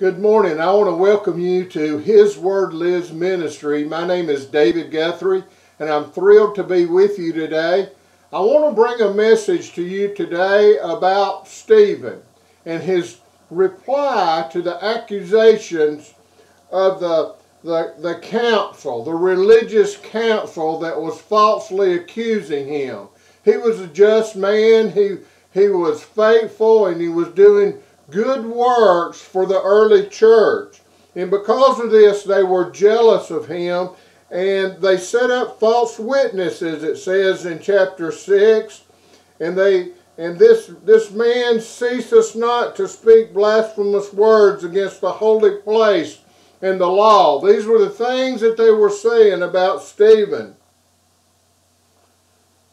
Good morning. I want to welcome you to His Word Lives Ministry. My name is David Guthrie, and I'm thrilled to be with you today. I want to bring a message to you today about Stephen and his reply to the accusations of the, the, the council, the religious council that was falsely accusing him. He was a just man, he, he was faithful, and he was doing good works for the early church. And because of this, they were jealous of him and they set up false witnesses, it says in chapter 6. And they and this this man ceases not to speak blasphemous words against the holy place and the law. These were the things that they were saying about Stephen.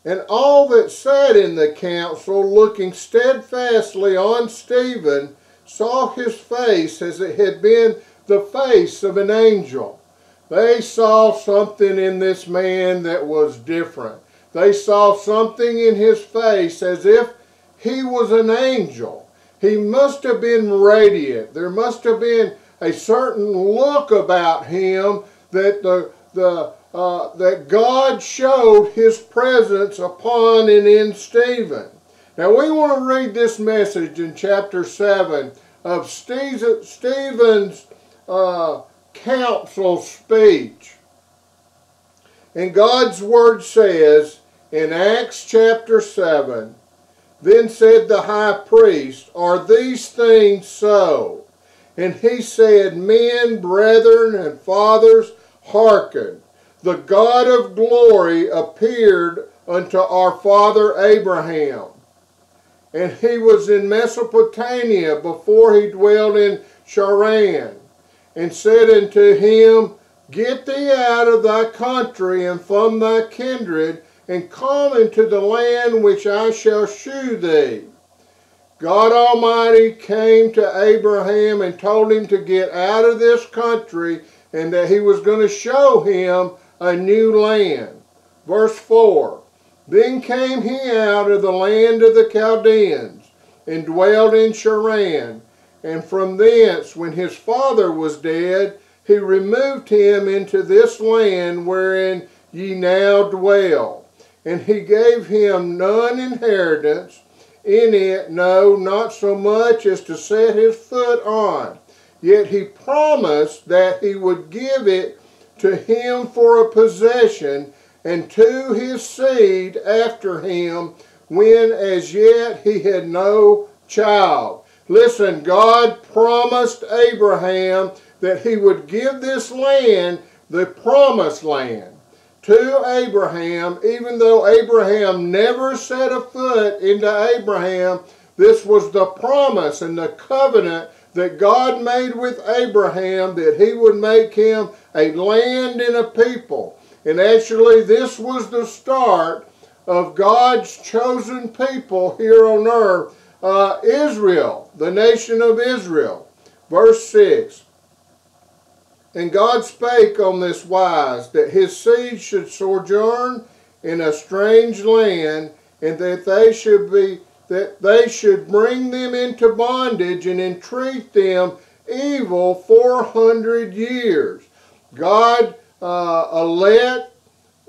And all that sat in the council, looking steadfastly on Stephen, saw his face as it had been the face of an angel. They saw something in this man that was different. They saw something in his face as if he was an angel. He must have been radiant. There must have been a certain look about him that the, the uh, that God showed his presence upon and in Stephen. Now we want to read this message in chapter 7 of Stephen's uh, council speech. And God's word says in Acts chapter 7, Then said the high priest, Are these things so? And he said, Men, brethren, and fathers, hearken the God of glory appeared unto our father Abraham. And he was in Mesopotamia before he dwelt in Charran, and said unto him, Get thee out of thy country and from thy kindred, and come into the land which I shall shew thee. God Almighty came to Abraham and told him to get out of this country and that he was going to show him a new land. Verse 4 Then came he out of the land of the Chaldeans, and dwelt in Charran. And from thence, when his father was dead, he removed him into this land wherein ye now dwell. And he gave him none inheritance in it, no, not so much as to set his foot on. Yet he promised that he would give it to him for a possession, and to his seed after him, when as yet he had no child. Listen, God promised Abraham that he would give this land, the promised land, to Abraham, even though Abraham never set a foot into Abraham. This was the promise and the covenant that God made with Abraham that he would make him a land and a people. And actually, this was the start of God's chosen people here on earth, uh, Israel, the nation of Israel. Verse 6 And God spake on this wise, that his seed should sojourn in a strange land, and that they should be that they should bring them into bondage and entreat them evil 400 years. God uh, let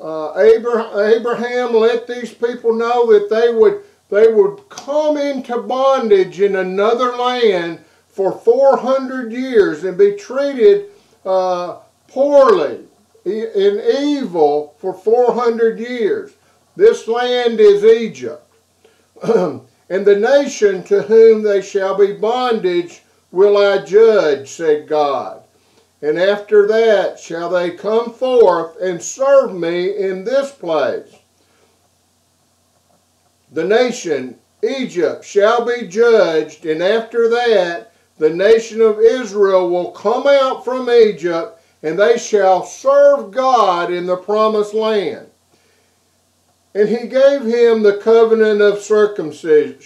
uh, Abraham let these people know that they would they would come into bondage in another land for 400 years and be treated uh, poorly in evil for 400 years. This land is Egypt. And the nation to whom they shall be bondage will I judge, said God. And after that shall they come forth and serve me in this place. The nation, Egypt, shall be judged, and after that the nation of Israel will come out from Egypt, and they shall serve God in the promised land. And he gave him the covenant of circumcision.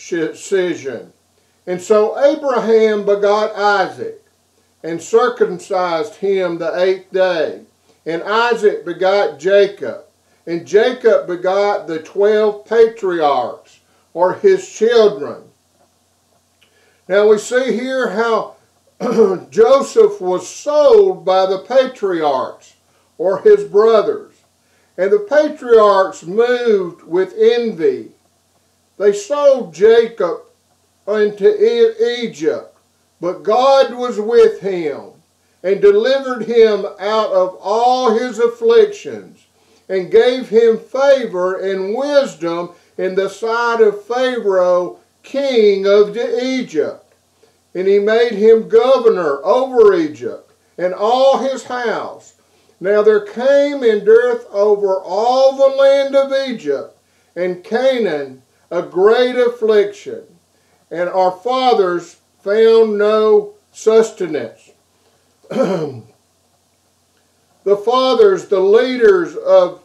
And so Abraham begot Isaac and circumcised him the eighth day. And Isaac begot Jacob. And Jacob begot the twelve patriarchs, or his children. Now we see here how Joseph was sold by the patriarchs or his brothers. And the patriarchs moved with envy. They sold Jacob into Egypt, but God was with him and delivered him out of all his afflictions and gave him favor and wisdom in the sight of Pharaoh, king of Egypt. And he made him governor over Egypt and all his house. Now there came in dearth over all the land of Egypt and Canaan a great affliction, and our fathers found no sustenance. the fathers, the leaders of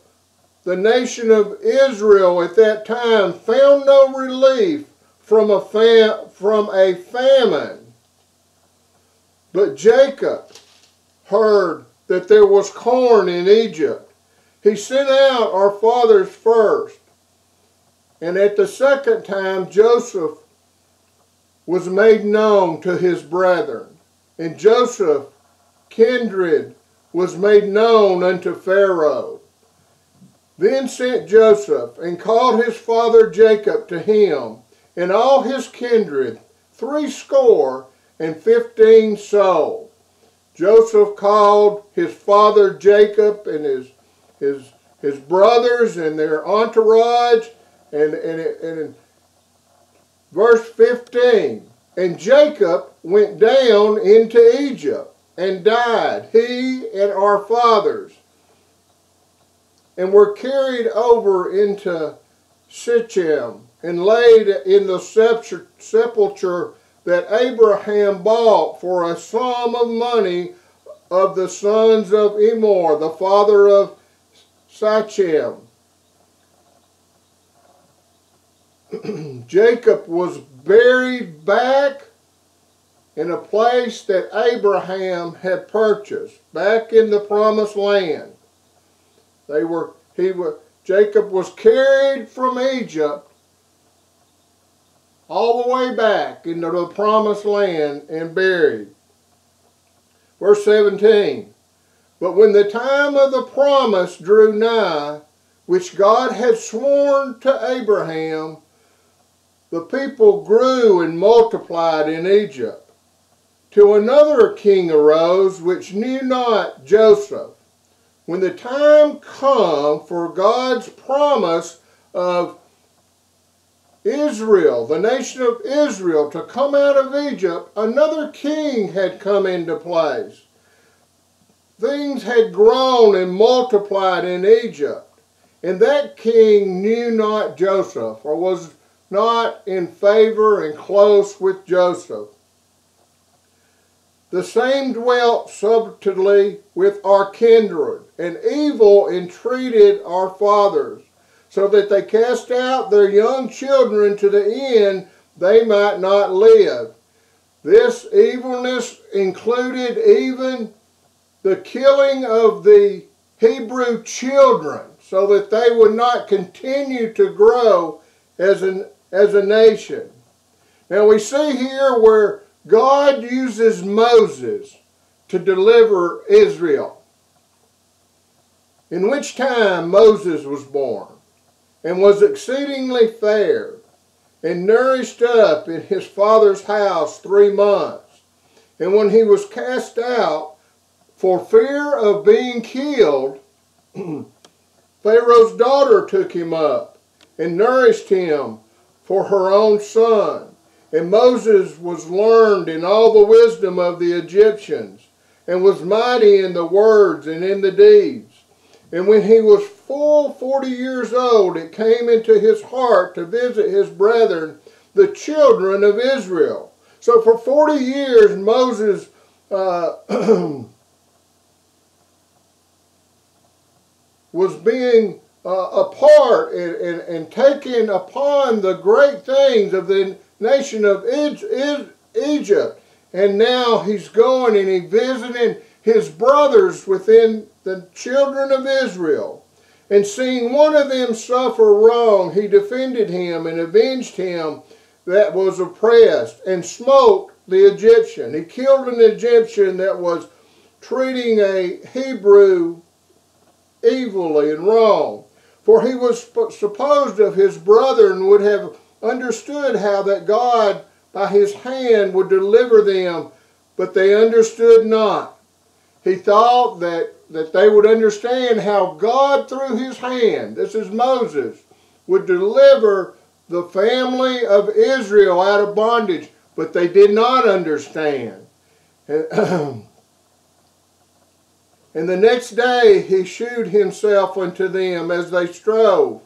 the nation of Israel at that time found no relief from a, fam- from a famine. But Jacob heard that there was corn in Egypt. He sent out our fathers first. And at the second time, Joseph was made known to his brethren. And Joseph, kindred, was made known unto Pharaoh. Then sent Joseph and called his father Jacob to him and all his kindred, three score and fifteen soul. Joseph called his father Jacob and his his his brothers and their entourage, and and, and in verse 15, and Jacob went down into Egypt and died, he and our fathers, and were carried over into Shechem and laid in the sepulchre that Abraham bought for a sum of money of the sons of Emor, the father of Shechem. Jacob was buried back in a place that Abraham had purchased, back in the promised land. They were he was Jacob was carried from Egypt all the way back into the promised land and buried. Verse 17 But when the time of the promise drew nigh, which God had sworn to Abraham, the people grew and multiplied in Egypt. Till another king arose which knew not Joseph. When the time come for God's promise of Israel, the nation of Israel, to come out of Egypt, another king had come into place. Things had grown and multiplied in Egypt. And that king knew not Joseph, or was not in favor and close with Joseph. The same dwelt subtly with our kindred, and evil entreated our fathers so that they cast out their young children to the end they might not live. This evilness included even the killing of the Hebrew children so that they would not continue to grow as, an, as a nation. Now we see here where God uses Moses to deliver Israel. In which time Moses was born and was exceedingly fair, and nourished up in his father's house three months. And when he was cast out for fear of being killed, Pharaoh's daughter took him up and nourished him for her own son. And Moses was learned in all the wisdom of the Egyptians, and was mighty in the words and in the deeds. And when he was full forty years old, it came into his heart to visit his brethren, the children of Israel. So for 40 years, Moses uh, was being uh, a part and, and, and taking upon the great things of the nation of Egypt. And now he's going and he's visiting his brothers within the children of Israel. And seeing one of them suffer wrong, he defended him and avenged him that was oppressed, and smote the Egyptian. He killed an Egyptian that was treating a Hebrew evilly and wrong. For he was supposed of his brethren would have understood how that God by his hand would deliver them, but they understood not. He thought that, that they would understand how God through his hand, this is Moses, would deliver the family of Israel out of bondage, but they did not understand. And the next day he shewed himself unto them as they strove,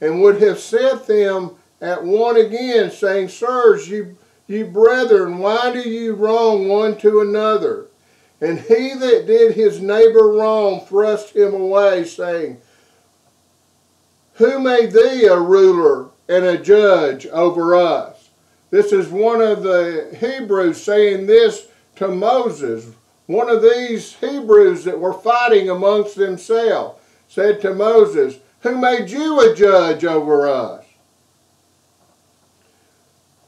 and would have set them at one again, saying, Sirs, ye, ye brethren, why do ye wrong one to another? And he that did his neighbor wrong thrust him away, saying, Who made thee a ruler and a judge over us? This is one of the Hebrews saying this to Moses. One of these Hebrews that were fighting amongst themselves said to Moses, Who made you a judge over us?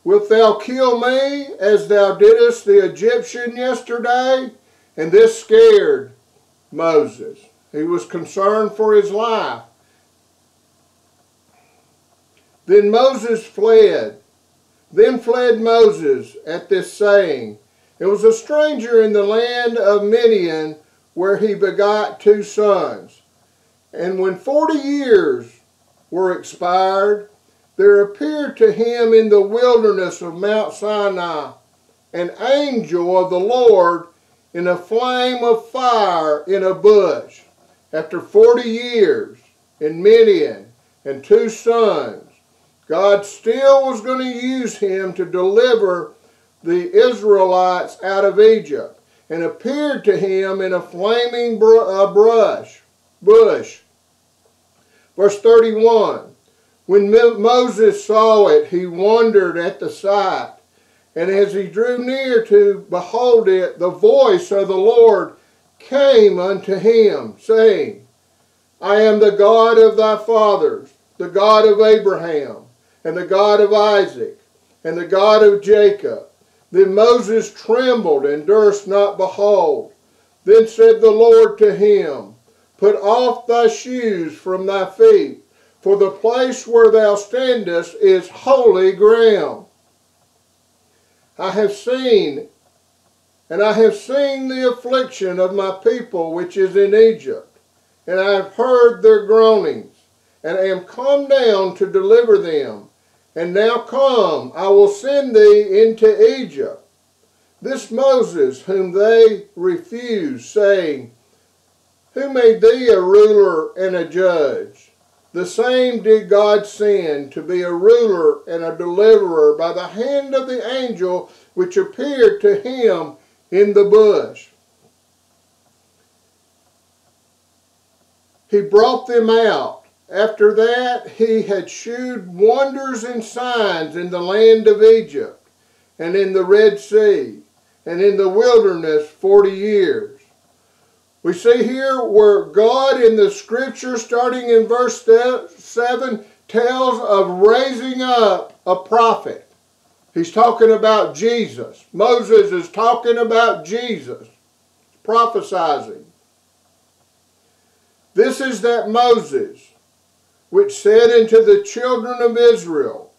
Wilt thou kill me as thou didst the Egyptian yesterday? And this scared Moses. He was concerned for his life. Then Moses fled. Then fled Moses at this saying, it was a stranger in the land of Midian where he begot two sons. And when forty years were expired, there appeared to him in the wilderness of Mount Sinai an angel of the Lord in a flame of fire in a bush. After forty years in Midian and two sons, God still was going to use him to deliver the Israelites out of Egypt and appeared to him in a flaming uh, brush, bush. Verse 31, when Moses saw it, he wondered at the sight. And as he drew near to behold it, the voice of the Lord came unto him, saying, I am the God of thy fathers, the God of Abraham, and the God of Isaac, and the God of Jacob. Then Moses trembled and durst not behold. Then said the Lord to him, Put off thy shoes from thy feet, for the place where thou standest is holy ground. I have seen, and I have seen the affliction of my people which is in Egypt, and I have heard their groanings, and am come down to deliver them. And now come, I will send thee into Egypt. This Moses, whom they refused, saying, Who made thee a ruler and a judge? The same did God send to be a ruler and a deliverer by the hand of the angel which appeared to him in the bush. He brought them out after that, he had shewed wonders and signs in the land of Egypt, and in the Red Sea, and in the wilderness forty years. We see here where God in the scripture, starting in verse 7, tells of raising up a prophet. He's talking about Jesus. Moses is talking about Jesus, prophesizing. This is that Moses which said unto the children of Israel,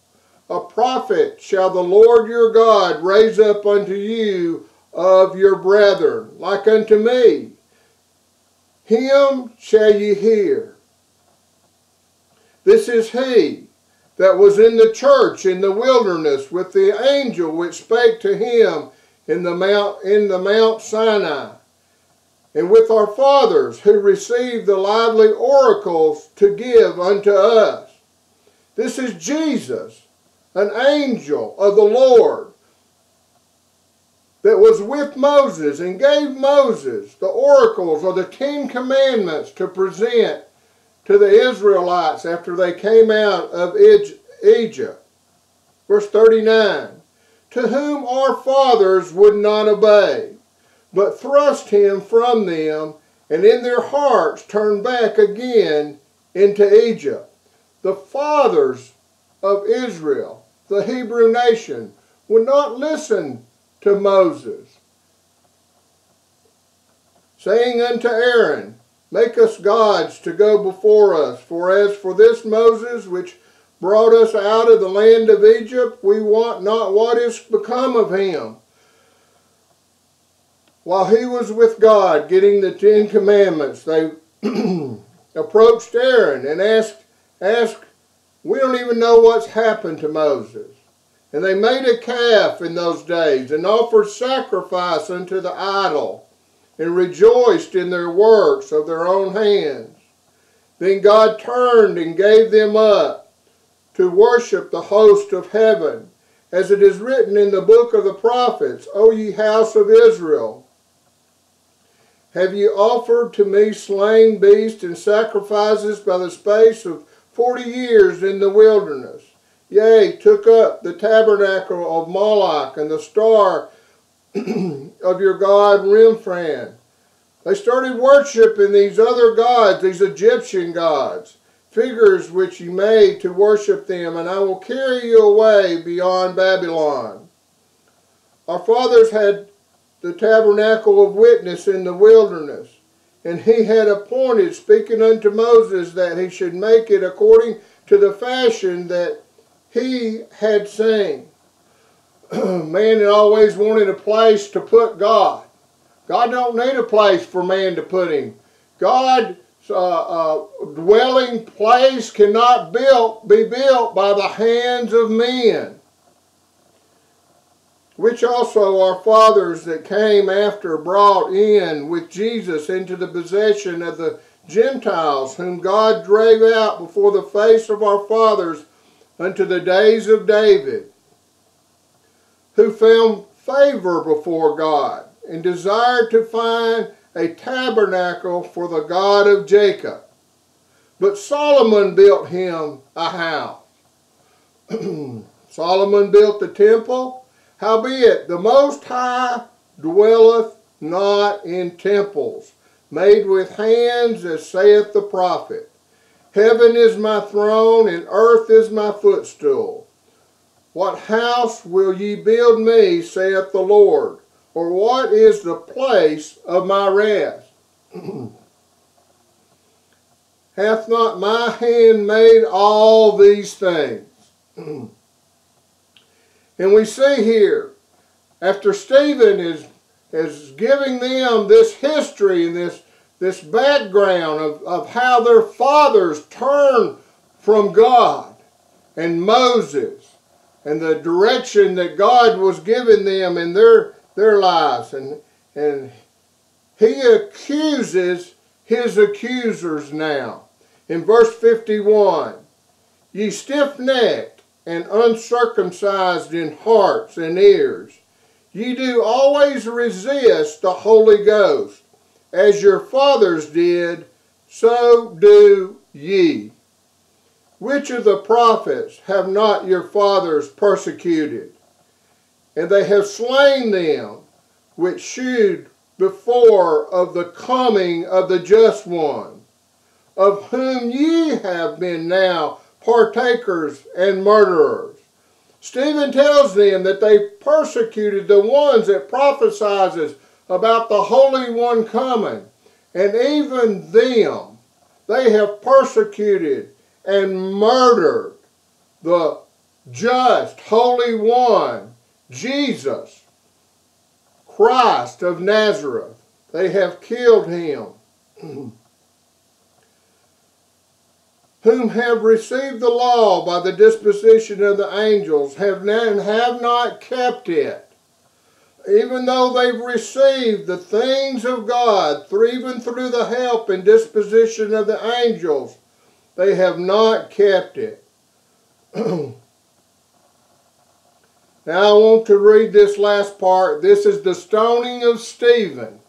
A prophet shall the Lord your God raise up unto you of your brethren, like unto me. Him shall ye hear. This is he that was in the church in the wilderness with the angel which spake to him in the mount in the Mount Sinai and with our fathers who received the lively oracles to give unto us. This is Jesus, an angel of the Lord, that was with Moses and gave Moses the oracles or the Ten Commandments to present to the Israelites after they came out of Egypt. Verse 39 To whom our fathers would not obey but thrust him from them, and in their hearts turned back again into Egypt. The fathers of Israel, the Hebrew nation, would not listen to Moses, saying unto Aaron, Make us gods to go before us. For as for this Moses, which brought us out of the land of Egypt, we want not what is become of him. While he was with God getting the Ten Commandments, they approached Aaron and asked, asked, We don't even know what's happened to Moses. And they made a calf in those days and offered sacrifice unto the idol and rejoiced in their works of their own hands. Then God turned and gave them up to worship the host of heaven, as it is written in the book of the prophets, O ye house of Israel, have ye offered to me slain beasts and sacrifices by the space of forty years in the wilderness? Yea, took up the tabernacle of Moloch and the star of your god Remphan. They started worshiping these other gods, these Egyptian gods, figures which ye made to worship them, and I will carry you away beyond Babylon. Our fathers had the tabernacle of witness in the wilderness, and he had appointed, speaking unto Moses, that he should make it according to the fashion that he had seen. man had always wanted a place to put God. God don't need a place for man to put him. God's uh, uh, dwelling place cannot built, be built by the hands of men. Which also our fathers that came after brought in with Jesus into the possession of the Gentiles, whom God drave out before the face of our fathers unto the days of David who found favor before God and desired to find a tabernacle for the God of Jacob. But Solomon built him a house. Solomon built the temple, howbeit the Most High dwelleth not in temples, made with hands, as saith the prophet. Heaven is my throne, and earth is my footstool. What house will ye build me, saith the Lord? Or what is the place of my rest? Hath not my hand made all these things? and we see here, after Stephen is, is giving them this history and this, this background of, of how their fathers turned from God and Moses and the direction that God was giving them in their, their lives. And, and he accuses his accusers now. In verse 51, Ye stiff-necked and uncircumcised in hearts and ears, ye do always resist the Holy Ghost, as your fathers did, so do ye. Which of the prophets have not your fathers persecuted? And they have slain them which shewed before of the coming of the just one, of whom ye have been now partakers and murderers. Stephen tells them that they persecuted the ones that prophesies about the Holy One coming. And even them they have persecuted and murdered the just, Holy One, Jesus, Christ of Nazareth. They have killed him. whom have received the law by the disposition of the angels, have and have not kept it. Even though they've received the things of God, through, even through the help and disposition of the angels, they have not kept it. now I want to read this last part. This is the stoning of Stephen.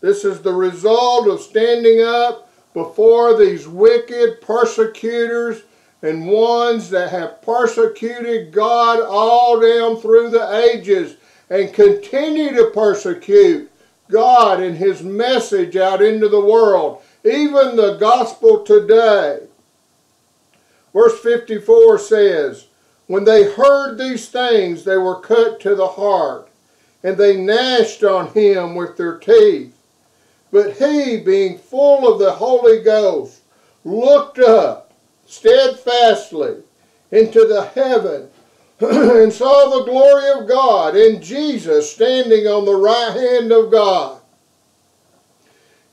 This is the result of standing up before these wicked persecutors and ones that have persecuted God all down through the ages and continue to persecute God and His message out into the world even the gospel today. Verse 54 says, When they heard these things, they were cut to the heart and they gnashed on him with their teeth. But he, being full of the Holy Ghost, looked up steadfastly into the heaven and saw the glory of God and Jesus standing on the right hand of God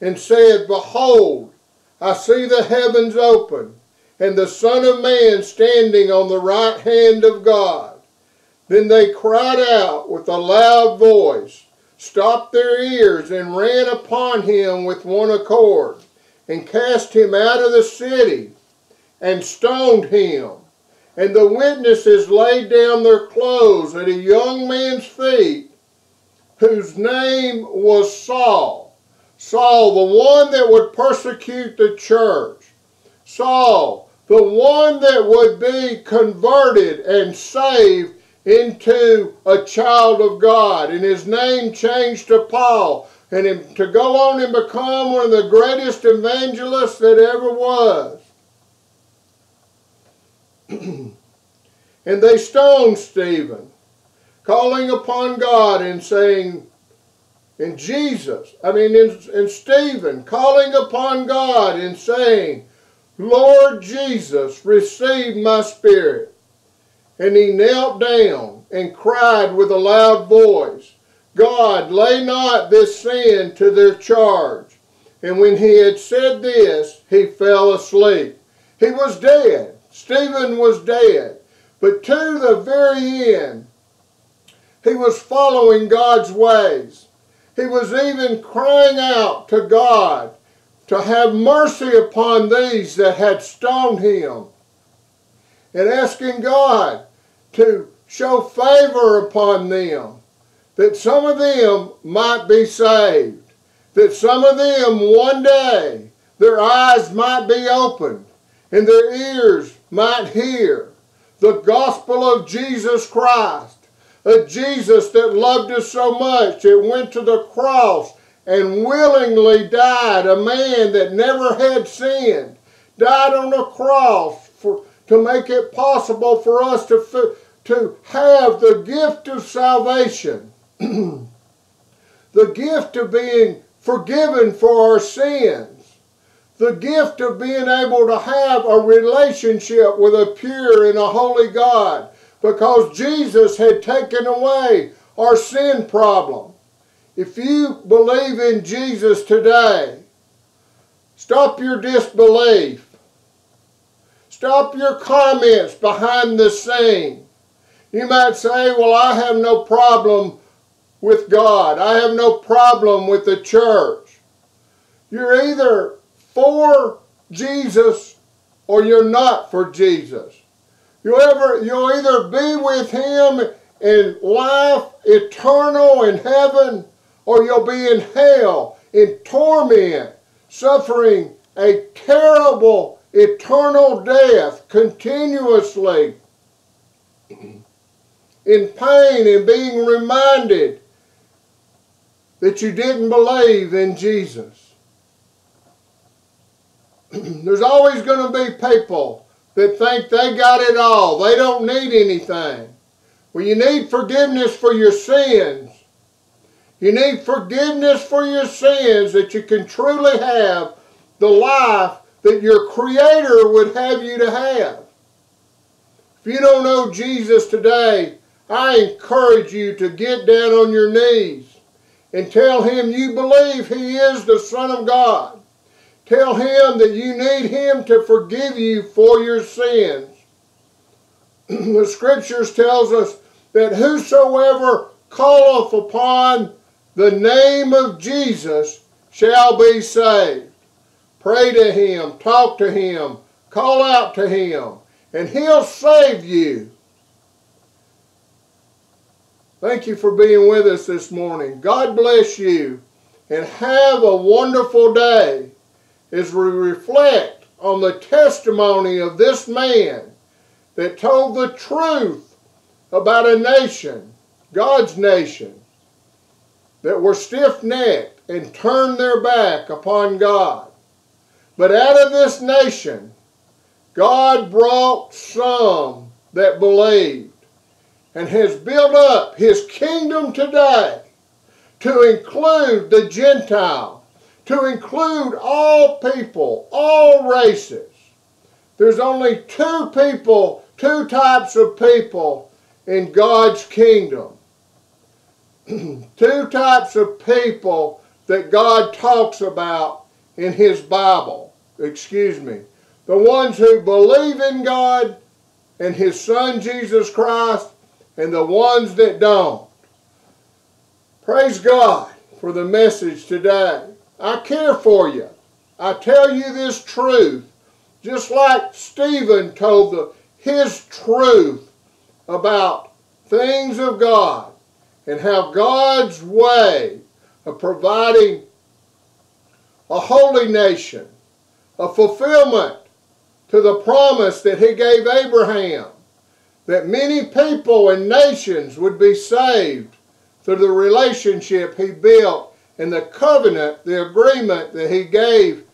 and said, Behold, I see the heavens open and the Son of Man standing on the right hand of God. Then they cried out with a loud voice, stopped their ears, and ran upon him with one accord, and cast him out of the city, and stoned him. And the witnesses laid down their clothes at a young man's feet, whose name was Saul. Saul, the one that would persecute the church. Saul, the one that would be converted and saved into a child of God. And his name changed to Paul. And to go on and become one of the greatest evangelists that ever was. and they stoned Stephen, calling upon God and saying, and Jesus, I mean, and Stephen, calling upon God and saying, Lord Jesus, receive my spirit. And he knelt down and cried with a loud voice, God, lay not this sin to their charge. And when he had said this, he fell asleep. He was dead. Stephen was dead. But to the very end, he was following God's ways. He was even crying out to God to have mercy upon these that had stoned him and asking God to show favor upon them, that some of them might be saved, that some of them one day their eyes might be opened and their ears might hear the gospel of Jesus Christ a Jesus that loved us so much it went to the cross and willingly died, a man that never had sinned, died on the cross for, to make it possible for us to, to have the gift of salvation, the gift of being forgiven for our sins, the gift of being able to have a relationship with a pure and a holy God because Jesus had taken away our sin problem. If you believe in Jesus today, stop your disbelief. Stop your comments behind the scene. You might say, well, I have no problem with God. I have no problem with the church. You're either for Jesus or you're not for Jesus. You'll ever you'll either be with him in life eternal in heaven, or you'll be in hell in torment, suffering a terrible eternal death continuously in pain and being reminded that you didn't believe in Jesus. There's always going to be people that think they got it all. They don't need anything. Well, you need forgiveness for your sins. You need forgiveness for your sins that you can truly have the life that your Creator would have you to have. If you don't know Jesus today, I encourage you to get down on your knees and tell Him you believe He is the Son of God. Tell him that you need him to forgive you for your sins. the scriptures tells us that whosoever calleth upon the name of Jesus shall be saved. Pray to him, talk to him, call out to him, and he'll save you. Thank you for being with us this morning. God bless you and have a wonderful day as we reflect on the testimony of this man that told the truth about a nation, God's nation, that were stiff necked and turned their back upon God. But out of this nation, God brought some that believed. and has built up his kingdom today to include the Gentile, to include all people, all races. There's only two people, two types of people in God's kingdom. two types of people that God talks about in His Bible. Excuse me. The ones who believe in God and His Son Jesus Christ, and the ones that don't. Praise God for the message today. I care for you. I tell you this truth, just like Stephen told the, his truth about things of God and how God's way of providing a holy nation, a fulfillment to the promise that he gave Abraham, that many people and nations would be saved through the relationship he built and the covenant, the agreement that he gave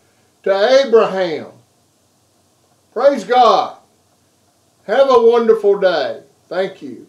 to Abraham. Praise God. Have a wonderful day. Thank you.